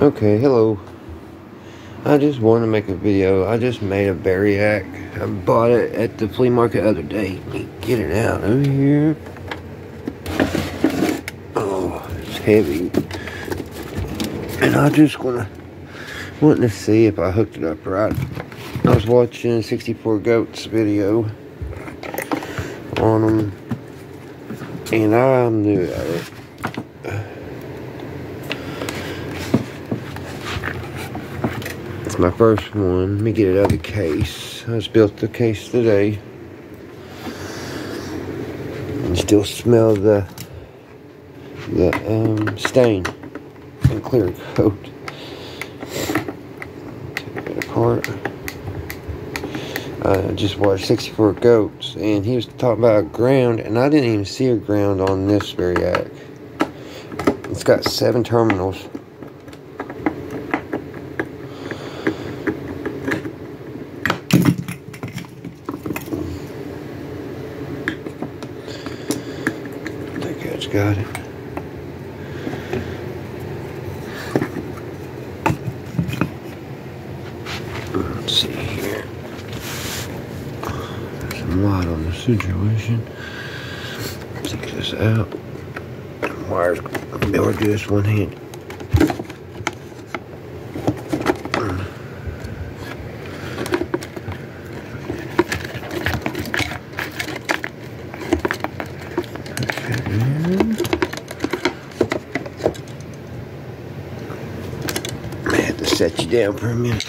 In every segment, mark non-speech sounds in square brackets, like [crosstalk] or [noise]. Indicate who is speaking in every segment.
Speaker 1: Okay, hello. I just want to make a video. I just made a Variac. I bought it at the flea market the other day. Get it out of here. Oh, it's heavy. And I just wanna wanting to see if I hooked it up right. I was watching 64 Goats video on them, and I'm new at it. My first one. Let me get the case. I just built the case today. And still smell the the um, stain and clear coat. Take it apart. I just watched 64 Goats and he was talking about ground and I didn't even see a ground on this Variac. It's got seven terminals. I think that's got it. Let's see here. Some light on the situation. Take this out. Wires. I'll be able to do this one hand. Set you down for a minute.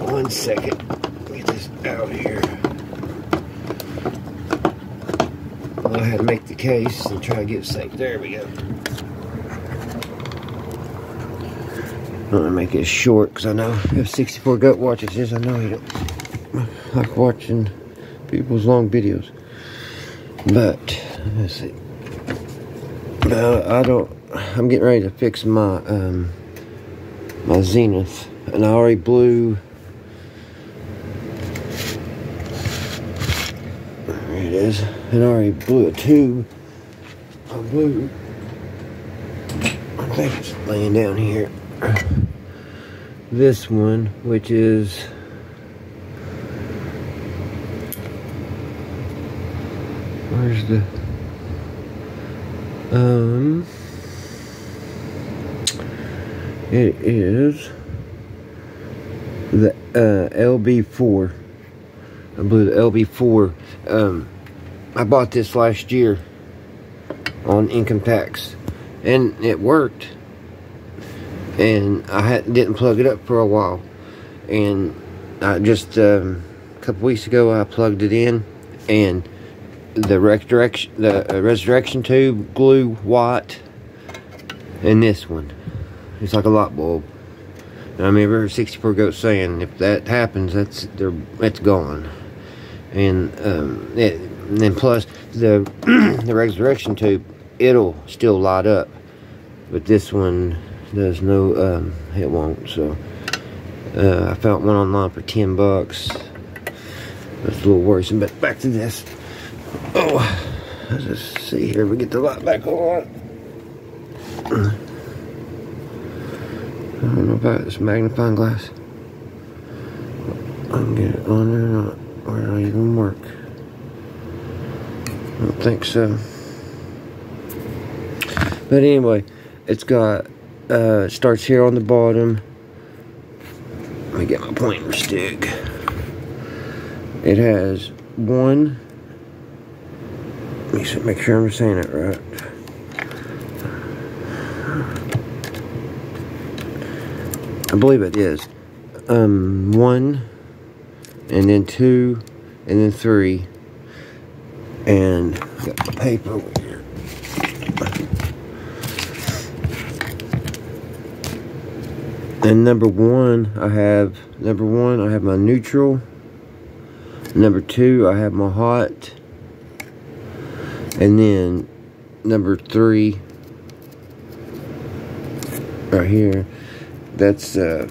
Speaker 1: One second. Get this out here. Well, I had to make the case and try to get safe. There we go. I'm gonna make it short because I know if 64 Goat watches this, I know he don't like watching people's long videos. But let's see. But I don't. I'm getting ready to fix my um my Zenith, and I already blew. There it is. And I already blew a tube. I blew. I think it's laying down here. This one, which is. Where's the um it is the uh LB4 I believe the LB4 um I bought this last year on income tax and it worked and I had, didn't plug it up for a while. And I just um, a couple weeks ago I plugged it in and the resurrection the uh, resurrection tube glue white and this one. It's like a light bulb. And I remember 64 goats saying if that happens that's they're it's gone. And um it, and then plus the [clears throat] the resurrection tube it'll still light up. But this one does no um it won't so uh, I found one online for 10 bucks that's a little worrisome but back to this Oh, let's just see here. We get the light back on. [clears throat] I don't know about this magnifying glass. I can get on there or not. Or it'll even work. I don't think so. But anyway, it's got, uh, it starts here on the bottom. Let me get my pointer stick. It has one let me make sure I'm saying it right. I believe it is. Um, one, and then two, and then three. And got the paper And number one, I have number one, I have my neutral. Number two, I have my hot. And then number three, right here, that's uh,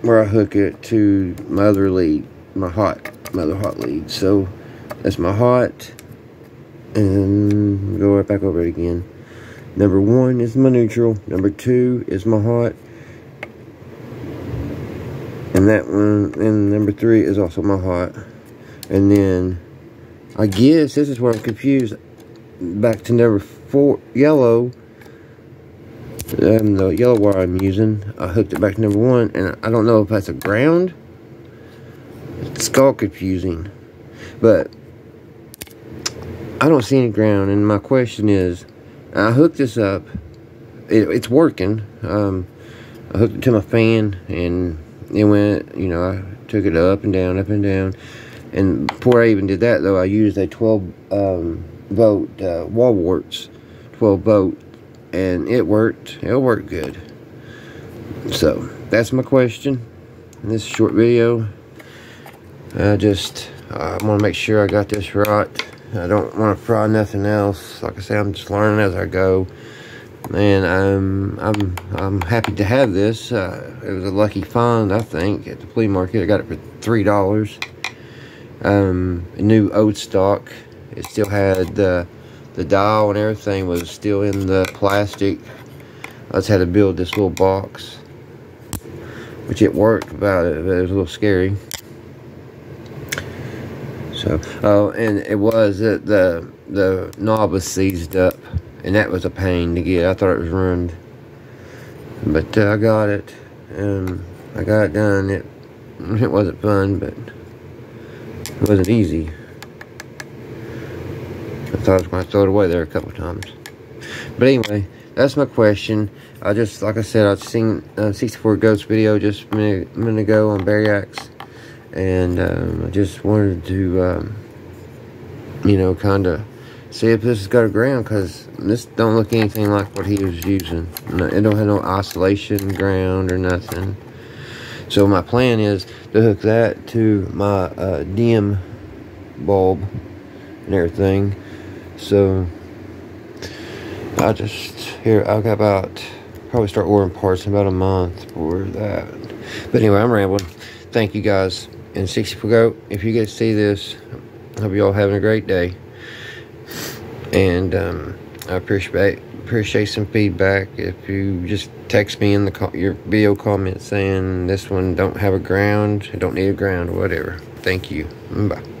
Speaker 1: where I hook it to my other lead, my hot, my other hot lead. So that's my hot, and go right back over it again. Number one is my neutral. Number two is my hot. And that one, and number three is also my heart. And then, I guess this is where I'm confused. Back to number four, yellow. Um, the yellow wire I'm using, I hooked it back to number one, and I don't know if that's a ground. It's all confusing. But, I don't see any ground, and my question is, I hooked this up. It, it's working. Um, I hooked it to my fan, and it went, you know, I took it up and down, up and down. And before I even did that, though, I used a 12 um, volt uh, wall warts, 12 volt, and it worked. It worked good. So, that's my question in this short video. I just, I want to make sure I got this right. I don't want to fry nothing else. Like I say, I'm just learning as I go. And I'm I'm I'm happy to have this. Uh, it was a lucky find, I think, at the flea market. I got it for three dollars. Um, new old stock. It still had the the dial and everything was still in the plastic. I just had to build this little box, which it worked about it, but it was a little scary. So, oh, and it was that the the knob was seized up, and that was a pain to get. I thought it was ruined, but uh, I got it, and I got it done. It it wasn't fun, but it wasn't easy. I thought I was going to throw it away there a couple times. But anyway, that's my question. I just, like I said, I've seen a 64 Goats video just a minute, a minute ago on Variacs and um, I just wanted to, um, you know, kind of see if this has got a ground because this don't look anything like what he was using. It don't have no oscillation ground or nothing. So my plan is to hook that to my uh, dim bulb and everything. So I just here I got about probably start ordering parts in about a month for that. But anyway, I'm rambling. Thank you guys and 64 Goat, if you get to see this, hope you all having a great day. And um, I appreciate appreciate some feedback. If you just text me in the your video comment saying this one don't have a ground, don't need a ground, whatever. Thank you. Bye.